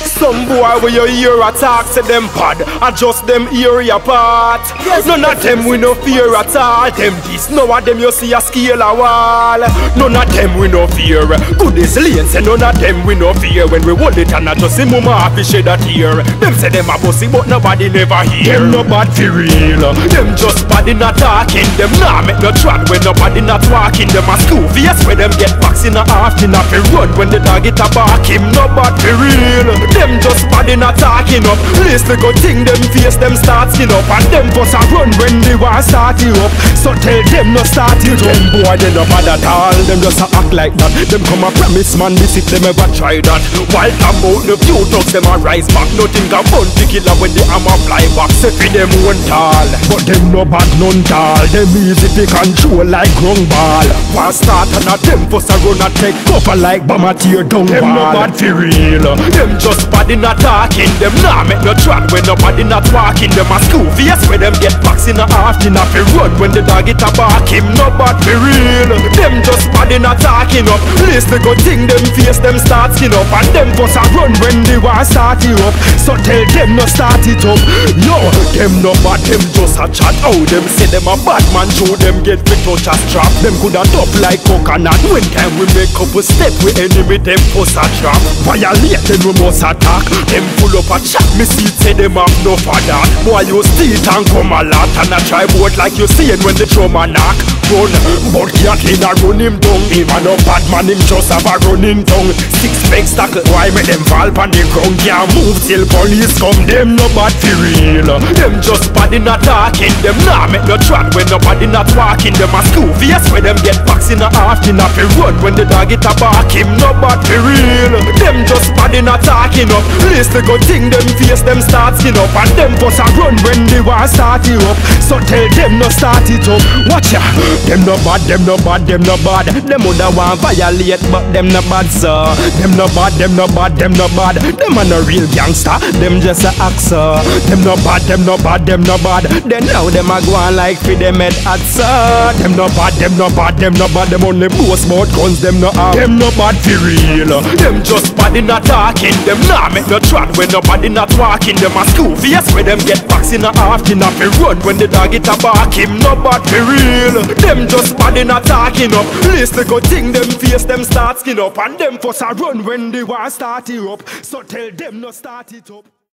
Some boy where you hear attack say them bad, adjust them area apart. Yes, None of them we no fear at all. Them this, no of them you see a scale a wall. None of them we no fear. Good is lane, say none of them we no fear. When we hold it and I just see mama happy shed a tear. Them say them a bossy but nobody never hear. Them no bad for real. Them just in a talking. Them nah make no track when nobody not walking. Them a face where them get box in a half in a fi run when the dog it a bark him. No bad real. Them just in a talking up. Listen good thing them face them start up and them bust a run when they war start you up. So tell them no start you up. Boy they no bad at all. Them just a act like that. Them come a promise man this if them ever try that. While I'm out the few thugs them a rise back. Nothing can fun to killer when the hammer fly back. Say for them one tall, but them no bad none tall. Them easy to control like ground ball. One start and a them bust a run a take cover like bomber tear down Them no bad for real. Them just bad in a talking. Them nah make no track when nobody not walking. Them a school face where them get box in a half in a fi run when the dog it a bark him. No bad for real. Them just bad in a talking up. Listen good thing them face them start skin up and them bust a run when they war start you up. So tell them no start it up. Yo, them no bad, them just a chat. Oh, them say them a bad man, show them get fit touch a strap. Them coulda tough like coconut. When time we make up a step, we enemy them post a trap. Violate them we must attack. Them pull up a chat. Me see say them have no that. Boy, you steal and come a lot and a try boat like you seeing when the trauma knock. Run, but Kathleen a run him down. Even a bad man, him just have a running tongue. Six pegs tackle, why make them fall on the ground? Can't move till police come. Them no bad for real. Them just bad in a talking. Them nah make no track when nobody not walking. Them a school face where them get box in a half in a run when the dog it a bark him. No bad real. Them just in a talking up. Listen good thing them face them start skin up and them bust a run when they war start you up. So tell them no start it up. Watch ya. Them no bad, them no bad, them no bad. Them woulda want violate, but them no bad, sir. Them no bad, them no bad, them no bad. Them a no real gangster. Them just a actor. Them no bad, them no bad, them no bad. Then now them a go on like fi them head at sir. Them no bad, them no bad, them no bad. Them only boast about guns, them no have. Them no bad for real. Them just bad in a talking. Them nah make no track when nobody not walking. Them a school face where them get in a half in a fi run when the it a bark him. No bad for real. Them just bad in talking up. Listen good thing them face them start skin up and them fuss a run when the war start you up. So tell them no start it up.